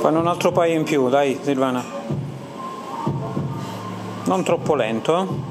Fanno un altro paio in più, dai Silvana. Non troppo lento. Eh?